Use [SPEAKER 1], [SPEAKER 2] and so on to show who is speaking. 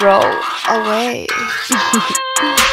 [SPEAKER 1] throw away.